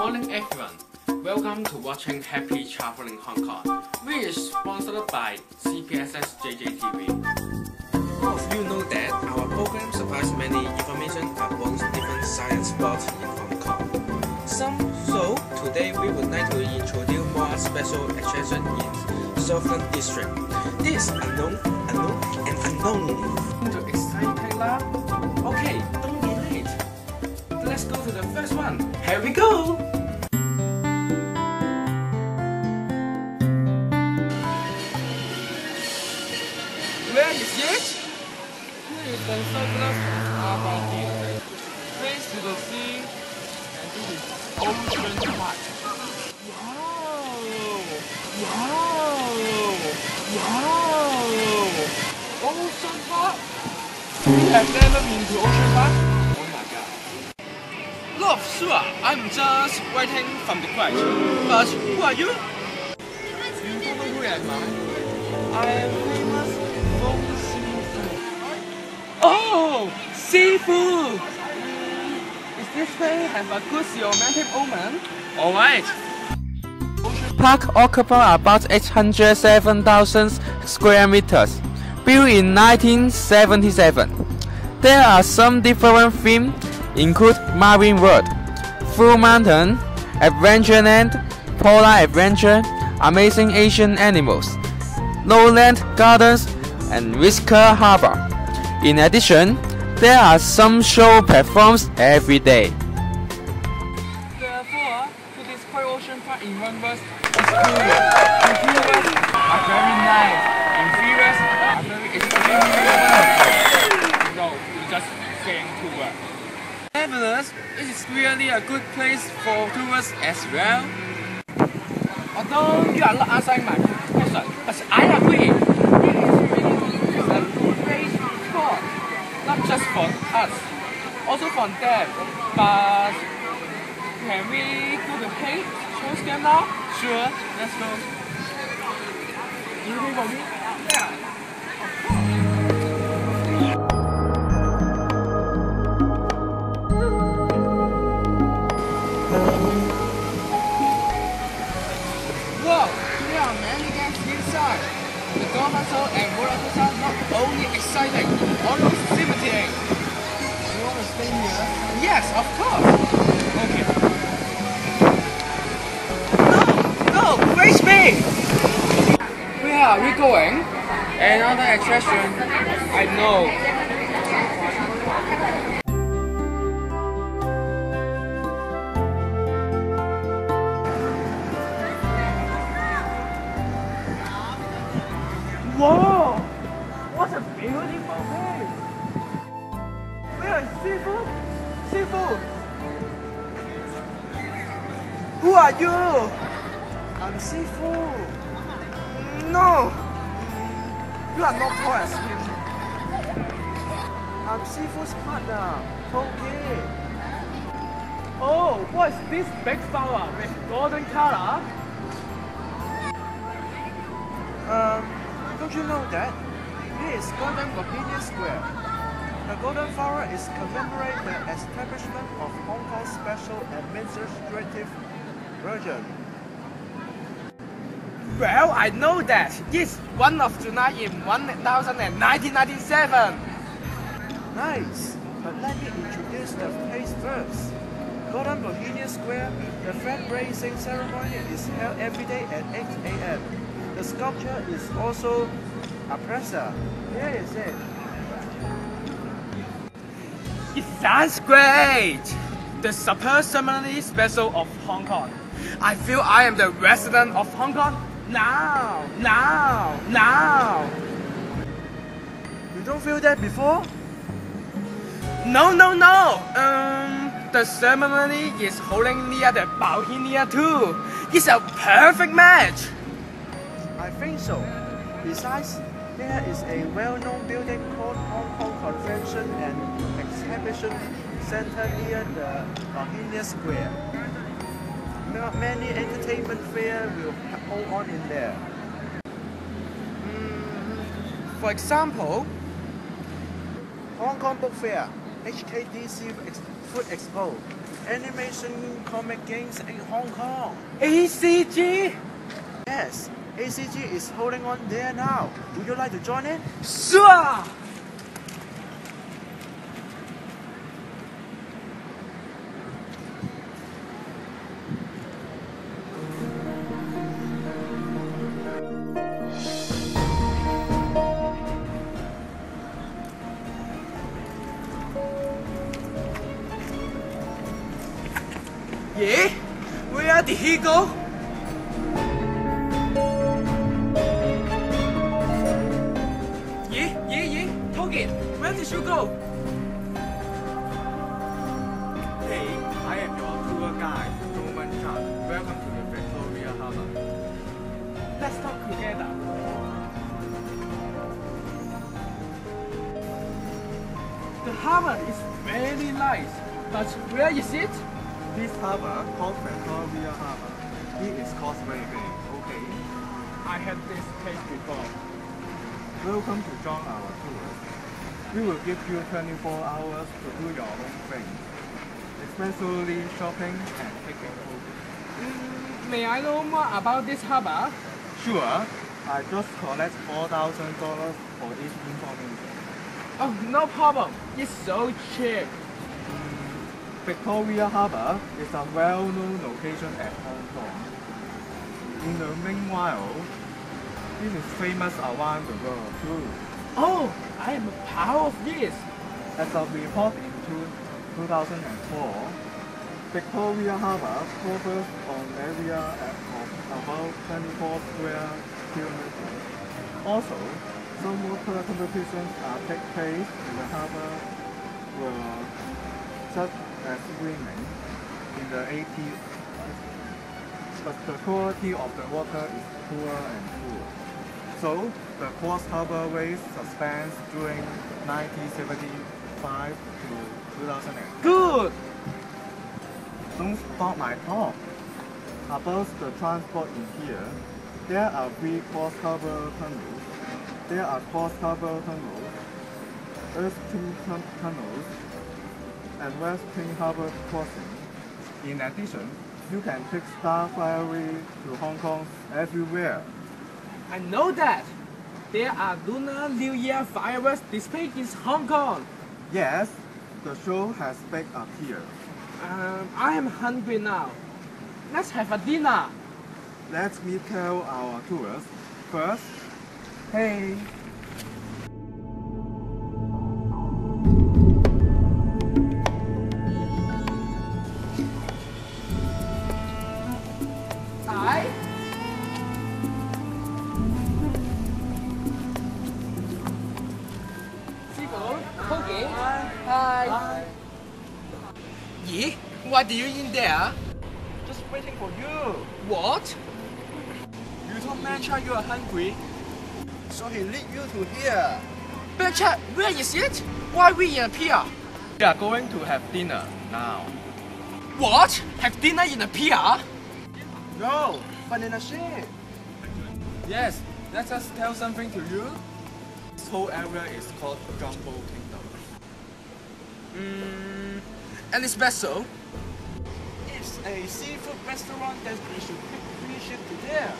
morning everyone. Welcome to watching Happy Traveling Hong Kong. We is sponsored by CPSS JJTV. All of you know that our program supplies many information about different science spots in Hong Kong. Some so today we would like to introduce more special attraction in Southern District. This unknown, unknown, and unknown. Too exciting lah. Okay, don't be late. Let's go to the first one. Here we go. Where is it? Here is the surplus Aberdeen. Face to the sea and this is ocean park. Wow! Wow! Wow! Ocean park? You have never been to ocean park? Oh my god. Love, sure. I'm just waiting from the question. But who are you? You don't know who am I? I Oh, seafood! Is this way have a good romantic omen? Alright. Park occupies about 807,000 square meters, built in 1977. There are some different themes, include Marine World, Thrill Mountain, Adventureland, Polar Adventure, Amazing Asian Animals, Lowland Gardens, and Whisker Harbor. In addition, there are some show platforms every day. Therefore, to Ocean Park in are very nice. Are very extremely. No, just saying. Nevertheless, it is really a good place for tourists as well. Although you are not answering my question, but I agree. It is really a great spot, not just for us, also for them. But can we go to pay show scam now? Sure, let's go. You ready for me? Yeah. Where are we going? Another attraction. I know. Whoa! What a beautiful place! Where is seafood? Seafood! Who are you? I'm seafood. No! You are not him. I'm seafood's partner. Okay. Oh, what is this big flower with golden color? Um, don't you know that? Here is Golden Bauhinia Square. The Golden Flower is commemorate the establishment of Hong Kong's special administrative region. Well, I know that. It's one of July in 1997. Nice. But let me introduce the place first. Golden Bauhinia Square, the flag raising ceremony is held every day at 8 a.m. The sculpture is also a presser. Here is it. It sounds great! The super ceremony special of Hong Kong. I feel I am the resident of Hong Kong now, now, now. You don't feel that before? No, no, no. Um, the ceremony is holding near the Bauhinia too. It's a perfect match. I think so. Besides, there is a well-known building called Hong Kong Convention and Exhibition Center near the Bauhinia Square. Ma- Many entertainment fair will hold on in there. Mm, for example, Hong Kong Book Fair, HKDC Food Expo, animation comic games in Hong Kong. ACG? Yes, ACG is holding on there now. Would you like to join in? Sure! Did he go? Yeah, yeah, yeah. Togi, where did you go? Hey, I am your tour guide, Roman Chan. Welcome to the Victoria Harbour. Let's talk together. The harbor is very nice, but where is it? This harbour called Victoria Harbour. It is Causeway Bay, okay? I had this place before. Welcome to join our tour. We will give you 24 hours to do your own thing, especially shopping and taking. Mm, may I know more about this harbor? Sure, I just collect $4,000 for this information. Oh, no problem. It's so cheap. Victoria Harbour is a well-known location at Hong Kong. In the meanwhile, this is famous around the world too. Oh, I am proud of this. As a report in June 2004, Victoria Harbour covers an area of about 24 square kilometers. Also, some water competitions are take place in the harbour such as swimming in the 80s, but the quality of the water is poor and poor. So, the cross harbor ways suspends during 1975 to 2008. Good. Don't stop my talk. About the transport in here, there are three cross harbor tunnels. There are cross harbor tunnels, East tun- tunnels, and West King Harbor crossing. In addition, you can take Star Ferry to Hong Kong everywhere. I know that. There are Lunar New Year fireworks displayed in Hong Kong. Yes, the show has picked up here. Um, I am hungry now. Let's have a dinner. Let me tell our tourists first. Hey, Okay. Hi. Yeah? What do you in there? Just waiting for you. What? You told Mancha you are hungry. So he lead you to here. Mancha, where is it? Why we in a pier? we are going to have dinner now. What? Have dinner in a pier? No, but in a ship. Yes, let us tell something to you. This whole area is called Jumbo Kingdom. Mm, and it's special. It's a seafood restaurant that we should pick free ship to there.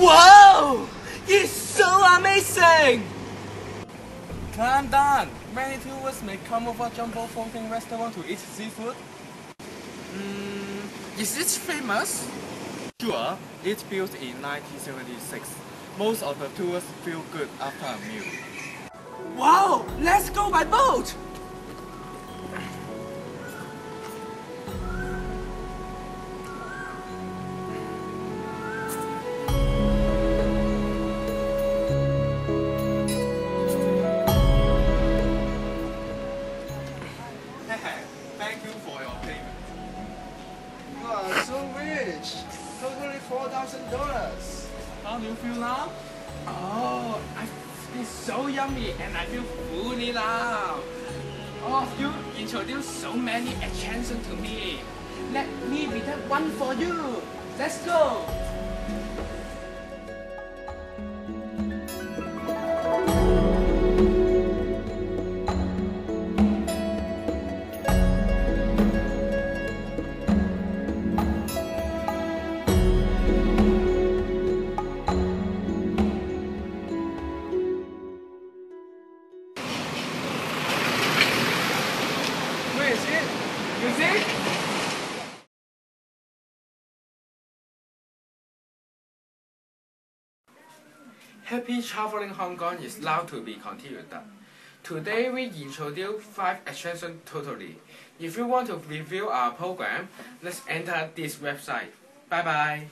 Wow! It's so amazing! Climb down. Many tourists may come over Jumbo Floating Restaurant to eat seafood. Mm, is it famous? Sure, it's built in 1976. Most of the tourists feel good after a meal. Wow! Let's go by boat! How do you feel now? Oh, I feel so yummy and I feel fully now. All of you introduced so many attention to me. Let me be that one for you. Let's go. Happy traveling Hong Kong is now to be continued. Today we introduce five attractions totally. If you want to review our program, let's enter this website. Bye bye.